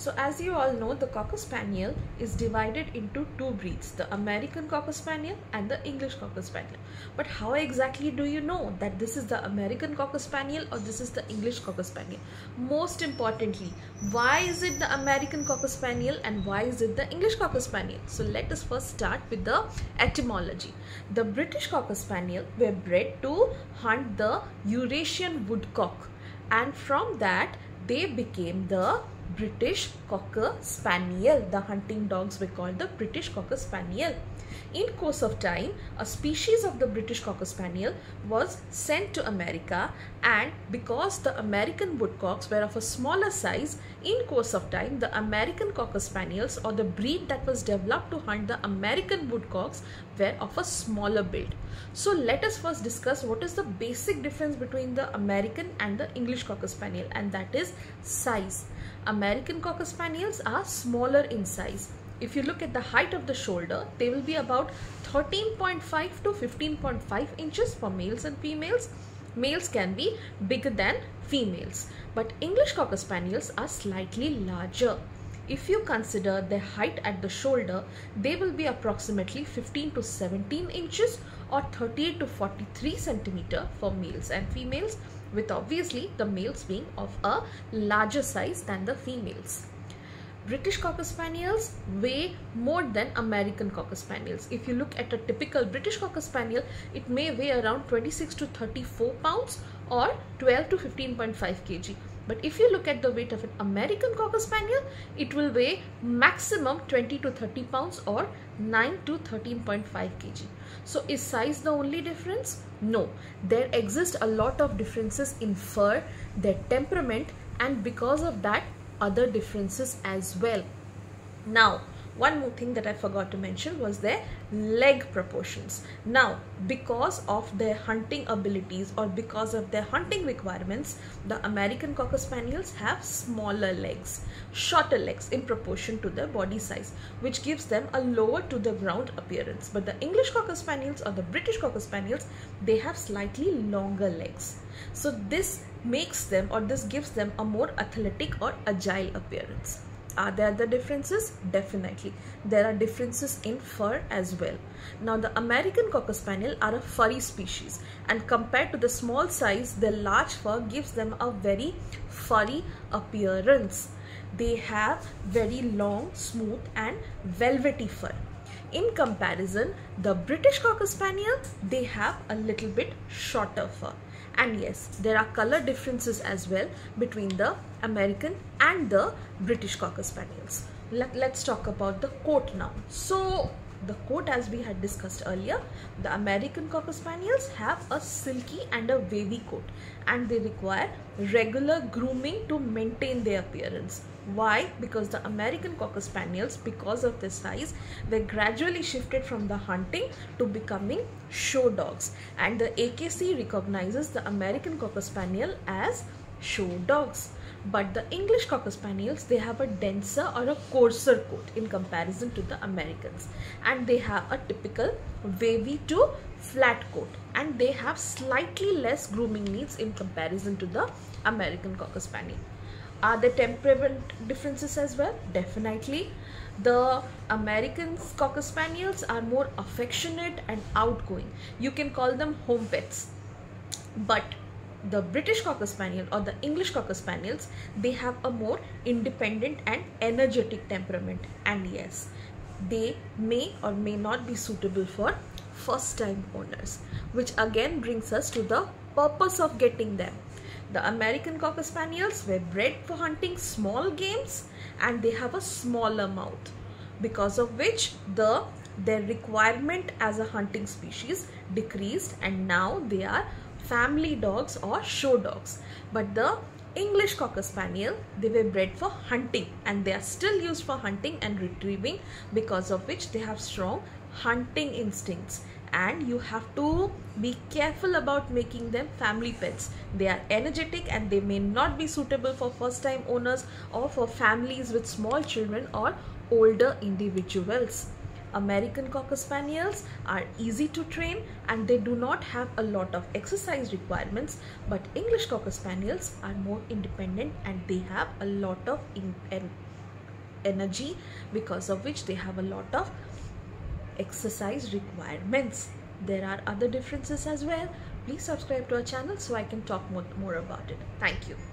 So as you all know, the Cocker Spaniel is divided into two breeds, the American Cocker Spaniel and the English Cocker Spaniel. But how exactly do you know that this is the American Cocker Spaniel or this is the English Cocker Spaniel? Most importantly, why is it the American Cocker Spaniel and why is it the English Cocker Spaniel? So let us first start with the etymology. The British Cocker Spaniel were bred to hunt the Eurasian woodcock and from that they became the British Cocker Spaniel. The hunting dogs were called the British Cocker Spaniel. In course of time, a species of the British Cocker Spaniel was sent to America and because the American Woodcocks were of a smaller size, in course of time, the American Cocker Spaniels or the breed that was developed to hunt the American Woodcocks were of a smaller build. So let us first discuss what is the basic difference between the American and the English Cocker Spaniel and that is size. American Cocker Spaniels are smaller in size if you look at the height of the shoulder, they will be about 13.5 to 15.5 inches for males and females. Males can be bigger than females, but English Cocker Spaniels are slightly larger. If you consider their height at the shoulder, they will be approximately 15 to 17 inches or 38 to 43 centimeter for males and females, with obviously the males being of a larger size than the females. British Cocker Spaniels weigh more than American Cocker Spaniels. If you look at a typical British Cocker Spaniel, it may weigh around 26 to 34 pounds or 12 to 15.5 kg. But if you look at the weight of an American Cocker Spaniel, it will weigh maximum 20 to 30 pounds or 9 to 13.5 kg. So is size the only difference? No. There exist a lot of differences in fur, their temperament and because of that other differences as well. Now, one more thing that I forgot to mention was their leg proportions. Now, because of their hunting abilities or because of their hunting requirements, the American Cocker Spaniels have smaller legs, shorter legs in proportion to their body size, which gives them a lower to the ground appearance. But the English Cocker Spaniels or the British Cocker Spaniels, they have slightly longer legs. So this makes them or this gives them a more athletic or agile appearance. Are there the differences? Definitely. There are differences in fur as well. Now the American Cocker Spaniel are a furry species and compared to the small size, their large fur gives them a very furry appearance. They have very long, smooth and velvety fur. In comparison, the British Cocker Spaniel, they have a little bit shorter fur and yes there are color differences as well between the American and the British Cocker Spaniels. Let, let's talk about the coat now. So the coat as we had discussed earlier, the American Cocker Spaniels have a silky and a wavy coat and they require regular grooming to maintain their appearance. Why? Because the American Cocker Spaniels, because of their size, were gradually shifted from the hunting to becoming show dogs. And the AKC recognizes the American Cocker Spaniel as show dogs. But the English Cocker Spaniels, they have a denser or a coarser coat in comparison to the Americans. And they have a typical wavy to flat coat. And they have slightly less grooming needs in comparison to the American Cocker Spaniel. Are there temperament differences as well? Definitely. The American Cocker Spaniels are more affectionate and outgoing. You can call them home pets. But the British Cocker Spaniel or the English Cocker Spaniels, they have a more independent and energetic temperament. And yes, they may or may not be suitable for first time owners, which again brings us to the purpose of getting them the American Cocker Spaniels were bred for hunting small games and they have a smaller mouth because of which the their requirement as a hunting species decreased and now they are family dogs or show dogs. But the English Cocker Spaniel, they were bred for hunting and they are still used for hunting and retrieving because of which they have strong hunting instincts and you have to be careful about making them family pets. They are energetic and they may not be suitable for first time owners or for families with small children or older individuals. American Cocker Spaniels are easy to train and they do not have a lot of exercise requirements but English Cocker Spaniels are more independent and they have a lot of energy because of which they have a lot of exercise requirements. There are other differences as well. Please subscribe to our channel so i can talk more, more about it. Thank you